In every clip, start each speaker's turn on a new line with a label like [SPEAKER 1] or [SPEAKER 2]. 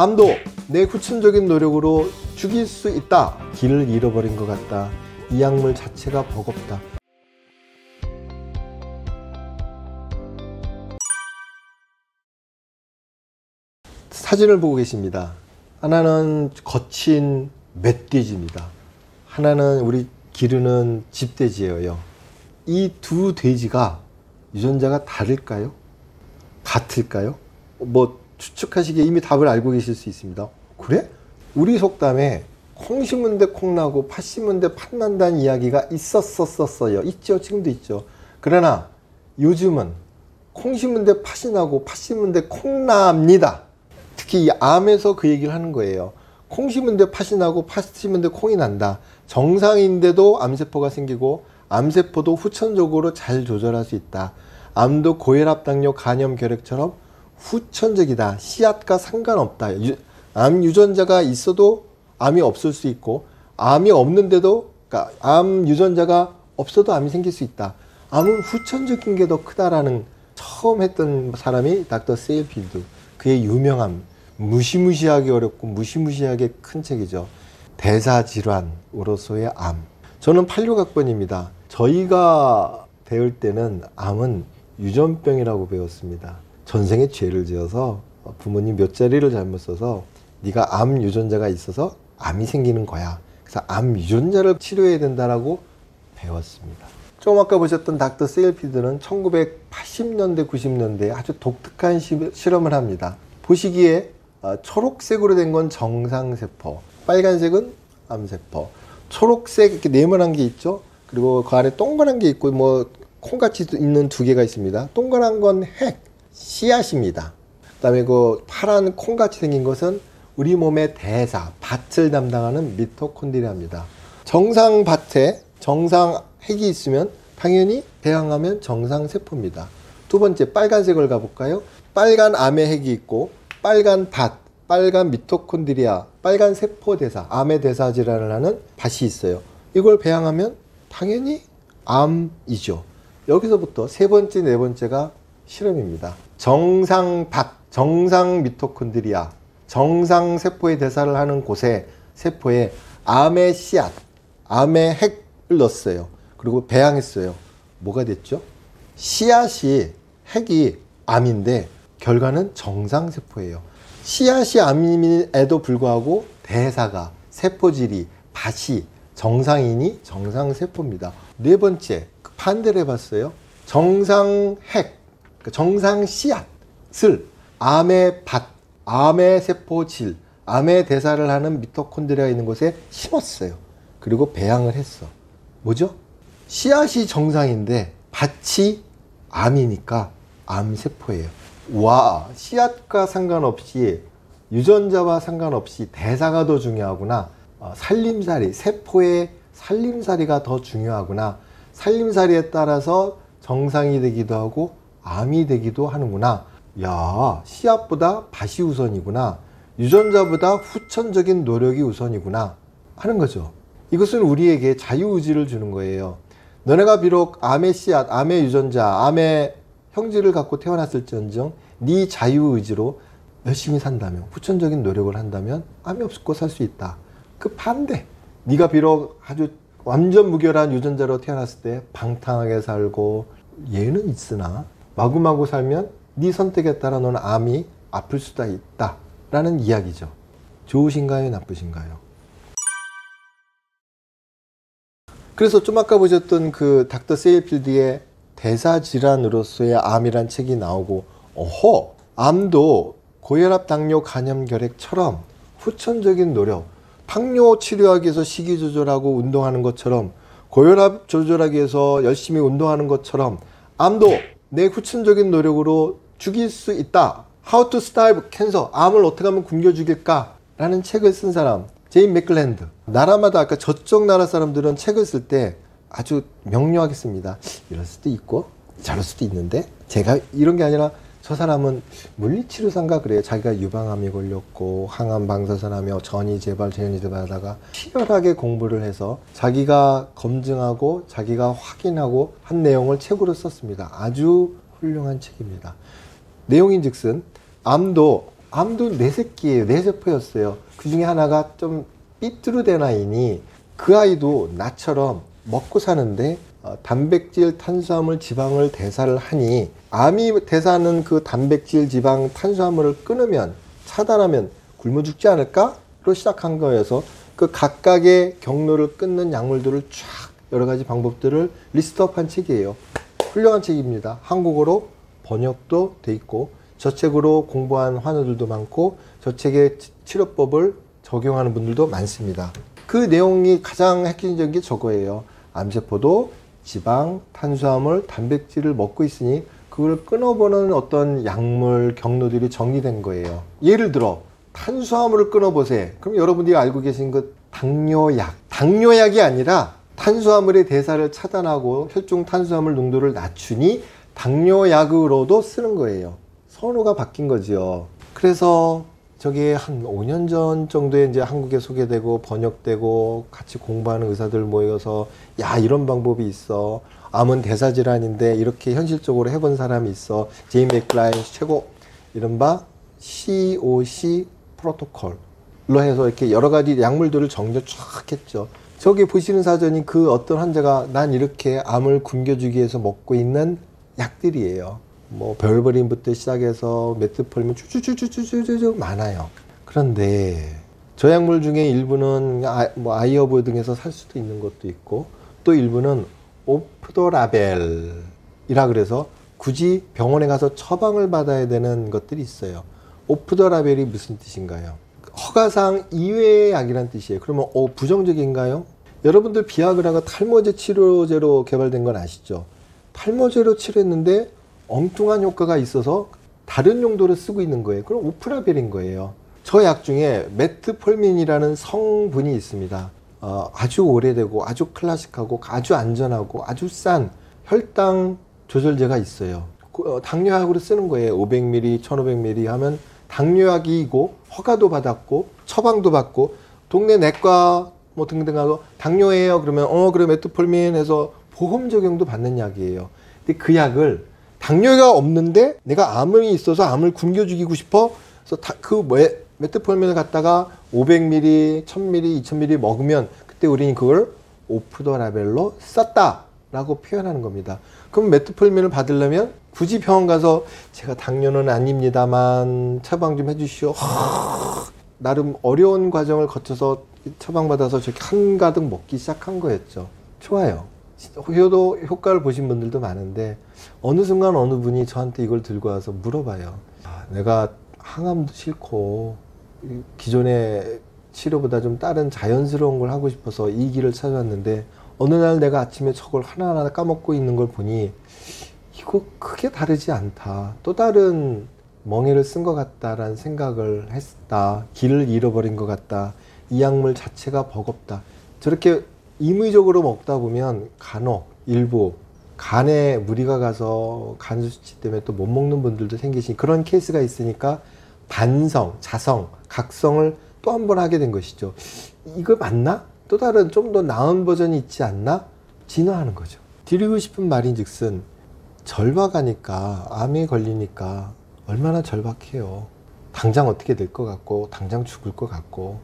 [SPEAKER 1] 암도 내 후천적인 노력으로 죽일 수 있다. 길을 잃어버린 것 같다. 이 약물 자체가 버겁다. 사진을 보고 계십니다. 하나는 거친 멧돼지입니다. 하나는 우리 기르는 집돼지예요. 이 두 돼지가 유전자가 다를까요? 같을까요? 뭐 추측하시기에 이미 답을 알고 계실 수 있습니다. 그래? 우리 속담에 콩 심은 데 콩나고 팥 심은 데 팥난다는 이야기가 있었었어요. 있죠. 지금도 있죠. 그러나 요즘은 콩 심은 데 팥이 나고 팥 심은 데 콩납니다. 특히 이 암에서 그 얘기를 하는 거예요. 콩 심은 데 팥이 나고 팥 심은 데 콩이 난다. 정상인데도 암세포가 생기고 암세포도 후천적으로 잘 조절할 수 있다. 암도 고혈압, 당뇨, 간염, 결핵처럼 후천적이다. 씨앗과 상관없다. 유, 암 유전자가 있어도 암이 없을 수 있고 암이 없는데도 그러니까 암 유전자가 없어도 암이 생길 수 있다. 암은 후천적인 게 더 크다라는 처음 했던 사람이 닥터 세이프리드. 그의 유명한 무시무시하게 어렵고 무시무시하게 큰 책이죠. 대사질환으로서의 암. 저는 86학번입니다. 저희가 배울 때는 암은 유전병이라고 배웠습니다. 전생에 죄를 지어서 부모님 몇 자리를 잘못 써서 네가 암 유전자가 있어서 암이 생기는 거야. 그래서 암 유전자를 치료해야 된다라고 배웠습니다. 좀 아까 보셨던 닥터 세일피드는 1980년대, 90년대에 아주 독특한 실험을 합니다. 보시기에 어, 초록색으로 된 건 정상세포, 빨간색은 암세포. 초록색 이렇게 네모난 게 있죠. 그리고 그 안에 동그란 게 있고 뭐 콩같이 있는 두 개가 있습니다. 동그란 건 핵, 씨앗입니다. 그 다음에 그 파란 콩같이 생긴 것은 우리 몸의 대사, 밭을 담당하는 미토콘드리아입니다. 정상 밭에 정상 핵이 있으면 당연히 배양하면 정상 세포입니다. 두 번째 빨간색을 가볼까요? 빨간 암의 핵이 있고 빨간 밭, 빨간 미토콘드리아, 빨간 세포 대사, 암의 대사 질환을 하는 밭이 있어요. 이걸 배양하면 당연히 암이죠. 여기서부터 세 번째, 네 번째가 실험입니다. 정상 밭, 정상 미토콘드리아, 정상 세포의 대사를 하는 곳에 세포에 암의 씨앗, 암의 핵을 넣었어요. 그리고 배양했어요. 뭐가 됐죠? 씨앗이 핵이 암인데 결과는 정상 세포예요. 씨앗이 암임에도 불구하고 대사가 세포질이 밭이 정상이니 정상 세포입니다. 네 번째 반대를 해봤어요. 정상 핵, 정상 씨앗을 암의 밭, 암의 세포질, 암의 대사를 하는 미토콘드리아 있는 곳에 심었어요. 그리고 배양을 했어. 뭐죠? 씨앗이 정상인데 밭이 암이니까 암세포예요. 와, 씨앗과 상관없이 유전자와 상관없이 대사가 더 중요하구나. 어, 살림살이, 세포의 살림살이가 더 중요하구나. 살림살이에 따라서 정상이 되기도 하고 암이 되기도 하는구나. 야, 씨앗보다 밭이 우선이구나. 유전자보다 후천적인 노력이 우선이구나. 하는 거죠. 이것은 우리에게 자유의지를 주는 거예요. 너네가 비록 암의 씨앗, 암의 유전자, 암의 형질을 갖고 태어났을지언정 네 자유의지로 열심히 산다면, 후천적인 노력을 한다면 암이 없고 살 수 있다. 그 반대. 네가 비록 아주 완전 무결한 유전자로 태어났을 때 방탕하게 살고 예는 있으나 마구마구 살면 네 선택에 따라 너는 암이 아플 수도 있다. 라는 이야기죠. 좋으신가요? 나쁘신가요? 그래서 좀 아까 보셨던 그 닥터 세일필드의 대사질환으로서의 암이란 책이 나오고 어허! 암도 고혈압 당뇨 간염 결핵처럼 후천적인 노력 당뇨 치료하기 위해서 식이 조절하고 운동하는 것처럼 고혈압 조절하기 위해서 열심히 운동하는 것처럼 암도 내 후천적인 노력으로 죽일 수 있다. How to Starve Cancer. 암을 어떻게 하면 굶겨 죽일까? 라는 책을 쓴 사람. 제인 맥클랜드. 나라마다 아까 저쪽 나라 사람들은 책을 쓸 때 아주 명료하게 씁니다. 이럴 수도 있고 저럴 수도 있는데 제가 이런 게 아니라 저 사람은 물리치료사인가 그래요. 자기가 유방암이 걸렸고 항암 방사선하며 전이 재발 전이 재발하다가 치열하게 공부를 해서 자기가 검증하고 자기가 확인하고 한 내용을 책으로 썼습니다. 아주 훌륭한 책입니다. 내용인즉슨 암도 암도 네 새끼예요. 네 세포였어요. 그 중에 하나가 좀 삐뚤어된 아이니 그 아이도 나처럼 먹고 사는데 어, 단백질, 탄수화물, 지방을 대사를 하니 암이 대사하는 그 단백질, 지방, 탄수화물을 끊으면 차단하면 굶어 죽지 않을까로 시작한 거여서 그 각각의 경로를 끊는 약물들을 쫙 여러 가지 방법들을 리스트업한 책이에요. 훌륭한 책입니다. 한국어로 번역도 돼 있고 저 책으로 공부한 환우들도 많고 저 책의 치료법을 적용하는 분들도 많습니다. 그 내용이 가장 핵심적인 게 저거예요. 암세포도 지방, 탄수화물, 단백질을 먹고 있으니 그걸 끊어보는 어떤 약물 경로들이 정리된 거예요. 예를 들어 탄수화물을 끊어보세요. 그럼 여러분들이 알고 계신 그 당뇨약. 당뇨약이 아니라 탄수화물의 대사를 차단하고 혈중 탄수화물 농도를 낮추니 당뇨약으로도 쓰는 거예요. 선호가 바뀐 거지요. 그래서 저게 한 5년 전 정도에 이제 한국에 소개되고 번역되고 같이 공부하는 의사들 모여서 야 이런 방법이 있어 암은 대사 질환인데 이렇게 현실적으로 해본 사람이 있어 제이 맥라인 최고 이른바 COC 프로토콜로 해서 이렇게 여러 가지 약물들을 정리 쫙 했죠. 저기 보시는 사전이 그 어떤 환자가 난 이렇게 암을 굶겨주기 위해서 먹고 있는 약들이에요. 뭐 berberine부터 시작해서 metformin 쭉쭉쭉쭉쭉쭉 많아요. 그런데 저 약물 중에 일부는 아, 뭐 iHerb 등에서 살 수도 있는 것도 있고 또 일부는 off the label이라 그래서 굳이 병원에 가서 처방을 받아야 되는 것들이 있어요. off the label이 무슨 뜻인가요? 허가상 이외의 약이란 뜻이에요. 그러면 어, 부정적인가요? 여러분들 비아그라가 탈모제 치료제로 개발된 건 아시죠? 탈모제로 치료했는데 엉뚱한 효과가 있어서 다른 용도로 쓰고 있는 거예요. 그럼 오프라벨인 거예요. 저 약 중에 메트폴민이라는 성분이 있습니다. 어, 아주 오래되고 아주 클래식하고 아주 안전하고 아주 싼 혈당 조절제가 있어요. 그, 어, 당뇨약으로 쓰는 거예요. 500ml, 1500ml 하면 당뇨약이고 허가도 받았고 처방도 받고 동네 내과 뭐 등등하고 당뇨예요. 그러면 어 그래 메트폴민 해서 보험 적용도 받는 약이에요. 근데 그 약을 당뇨가 없는데 내가 암이 있어서 암을 굶겨 죽이고 싶어. 그래서 그 메트폴민을 갖다가 500ml, 1000ml, 2000ml 먹으면 그때 우리는 그걸 오프 더 라벨로 썼다 라고 표현하는 겁니다. 그럼 메트폴민을 받으려면 굳이 병원 가서 제가 당뇨는 아닙니다만 처방 좀 해주시오. 나름 어려운 과정을 거쳐서 처방받아서 저렇게 한가득 먹기 시작한 거였죠. 좋아요. 효도 효과를 보신 분들도 많은데 어느 순간 어느 분이 저한테 이걸 들고 와서 물어봐요. 아, 내가 항암도 싫고 기존의 치료보다 좀 다른 자연스러운 걸 하고 싶어서 이 길을 찾아왔는데 어느 날 내가 아침에 저걸 하나하나 까먹고 있는 걸 보니 이거 크게 다르지 않다. 또 다른 멍해를 쓴 것 같다라는 생각을 했다. 길을 잃어버린 것 같다. 이 약물 자체가 버겁다. 저렇게 임의적으로 먹다 보면 간혹 일부 간에 무리가 가서 간 수치 때문에 또 못 먹는 분들도 생기신 그런 케이스가 있으니까 반성, 자성, 각성을 또 한 번 하게 된 것이죠. 이거 맞나? 또 다른 좀 더 나은 버전이 있지 않나? 진화하는 거죠. 드리고 싶은 말인 즉슨 절박하니까 암에 걸리니까 얼마나 절박해요. 당장 어떻게 될 것 같고 당장 죽을 것 같고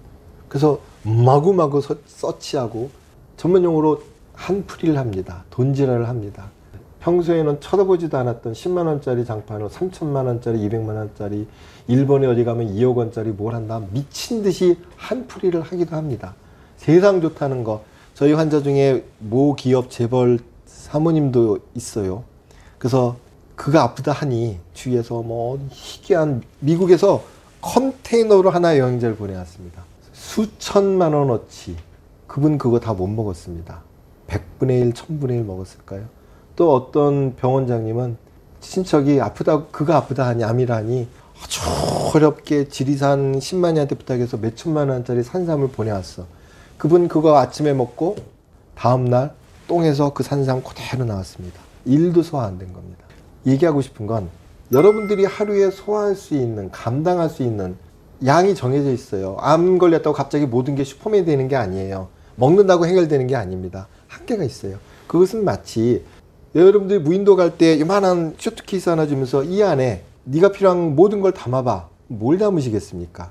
[SPEAKER 1] 그래서 마구마구 서치하고 전문용어로 한풀이를 합니다. 돈지랄을 합니다. 평소에는 쳐다보지도 않았던 10만 원짜리 장판을 3천만 원짜리, 200만 원짜리, 일본에 어디 가면 2억 원짜리 뭘 한다 미친 듯이 한풀이를 하기도 합니다. 세상 좋다는 거 저희 환자 중에 모 기업 재벌 사모님도 있어요. 그래서 그가 아프다 하니 주위에서 뭐 희귀한 미국에서 컨테이너로 하나 여행자를 보내왔습니다. 수천만 원어치 그분 그거 다 못 먹었습니다. 100분의 1, 1000분의 1 먹었을까요? 또 어떤 병원장님은 친척이 아프다, 그가 아프다 하니, 암이라 니 아주 어렵게 지리산 10만이한테 부탁해서 몇 천만 원짜리 산삼을 보내왔어. 그분 그거 아침에 먹고 다음날 똥에서 그 산삼 그대로 나왔습니다. 일도 소화 안 된 겁니다. 얘기하고 싶은 건 여러분들이 하루에 소화할 수 있는, 감당할 수 있는 양이 정해져 있어요. 암 걸렸다고 갑자기 모든 게 슈퍼맨이 되는 게 아니에요. 먹는다고 해결되는 게 아닙니다. 한계가 있어요. 그것은 마치 여러분들이 무인도 갈 때 이만한 쇼트케이스 하나 주면서 이 안에 네가 필요한 모든 걸 담아봐. 뭘 담으시겠습니까?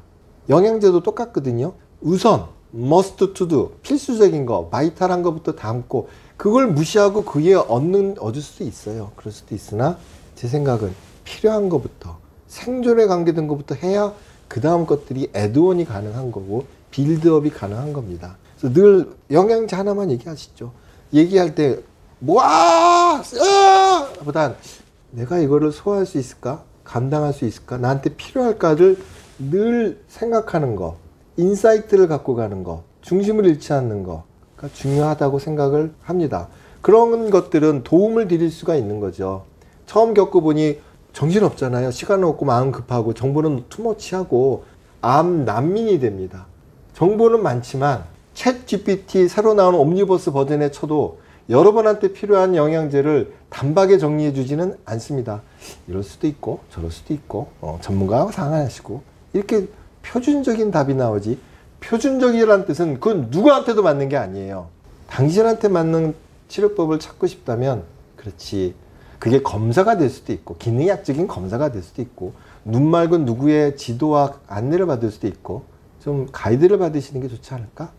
[SPEAKER 1] 영양제도 똑같거든요. 우선 must to do 필수적인 거 바이탈한 것부터 담고 그걸 무시하고 그에 얻는 얻을 수도 있어요. 그럴 수도 있으나 제 생각은 필요한 것부터 생존에 관계된 것부터 해야 그 다음 것들이 애드온이 가능한 거고 빌드업이 가능한 겁니다. 그래서 늘 영양제 하나만 얘기하시죠. 얘기할 때 뭐아 보단 내가 이거를 소화할 수 있을까? 감당할 수 있을까? 나한테 필요할까를 늘 생각하는 거, insight를 갖고 가는 거, 중심을 잃지 않는 거 가 중요하다고 생각을 합니다. 그런 것들은 도움을 드릴 수가 있는 거죠. 처음 겪어보니 정신 없잖아요. 시간 없고 마음 급하고 정보는 too much하고 암 난민이 됩니다. 정보는 많지만 ChatGPT 새로 나온 옴니버스 버전에 쳐도 여러분한테 필요한 영양제를 단박에 정리해 주지는 않습니다. 이럴 수도 있고 저럴 수도 있고 어, 전문가하고 상의하시고 이렇게 표준적인 답이 나오지 표준적이라는 뜻은 그건 누구한테도 맞는 게 아니에요. 당신한테 맞는 치료법을 찾고 싶다면 그렇지 그게 검사가 될 수도 있고 기능약적인 검사가 될 수도 있고 눈 맑은 누구의 지도와 안내를 받을 수도 있고 좀 가이드를 받으시는 게 좋지 않을까?